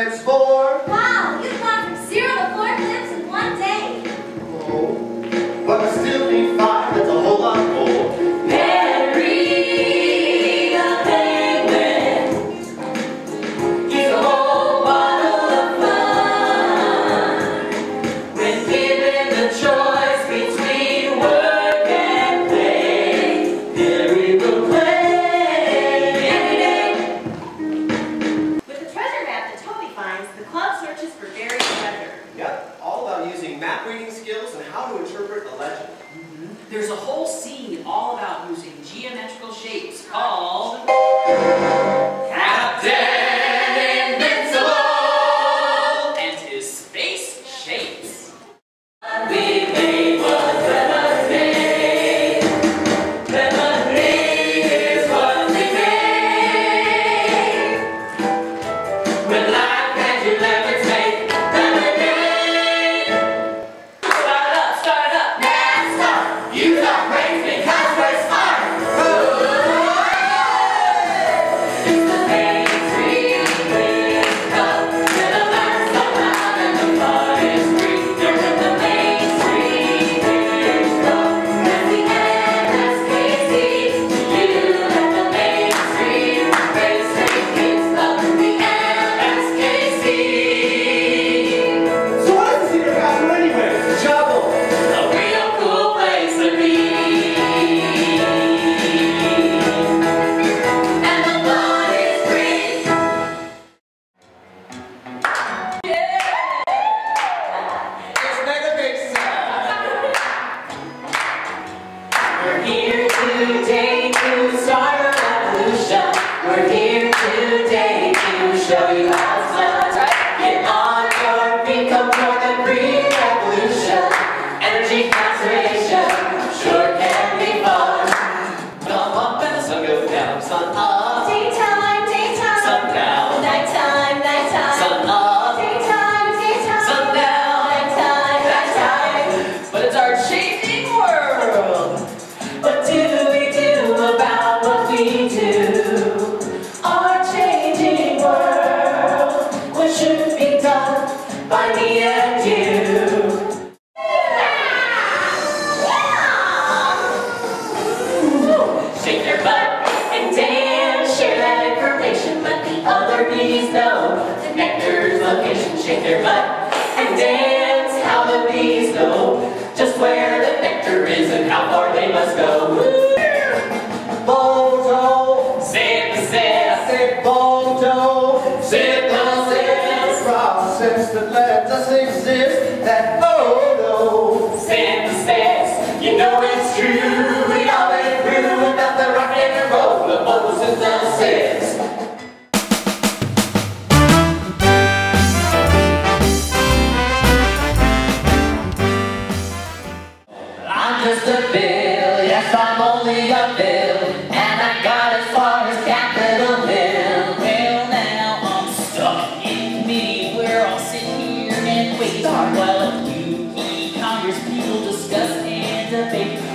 times more. There's a whole scene all about using geometrical shapes called... Shake their butt and dance, how the bees know just where the nectar is and how far they must go. Bojo, sip, say Bojo, process that lets us exist. That photo, sip. You know it's true. We all been through without the rock and roll, the photosynthesis.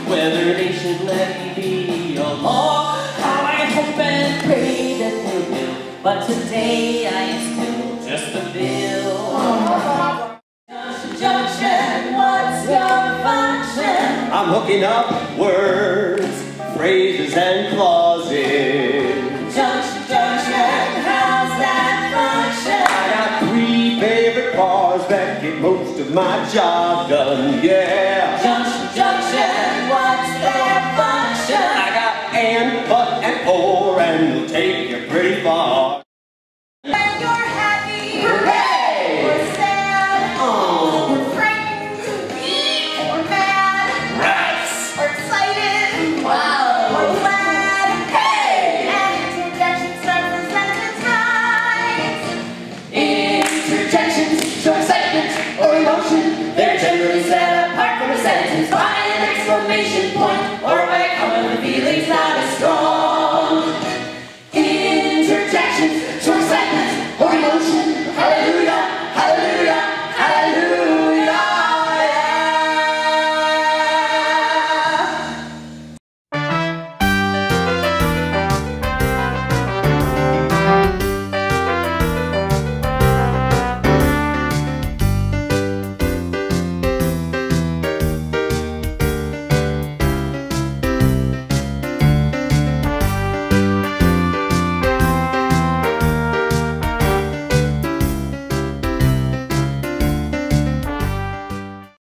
Whether they should let me be a law. I hope and pray that they will, but today I am still just a bill. Junction, what's your function? I'm hooking up words, phrases, and clauses. Junction, junction, how's that function? I got three favorite cars that get most of my job done, yeah. oh